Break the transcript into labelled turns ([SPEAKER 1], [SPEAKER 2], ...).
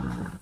[SPEAKER 1] Aye.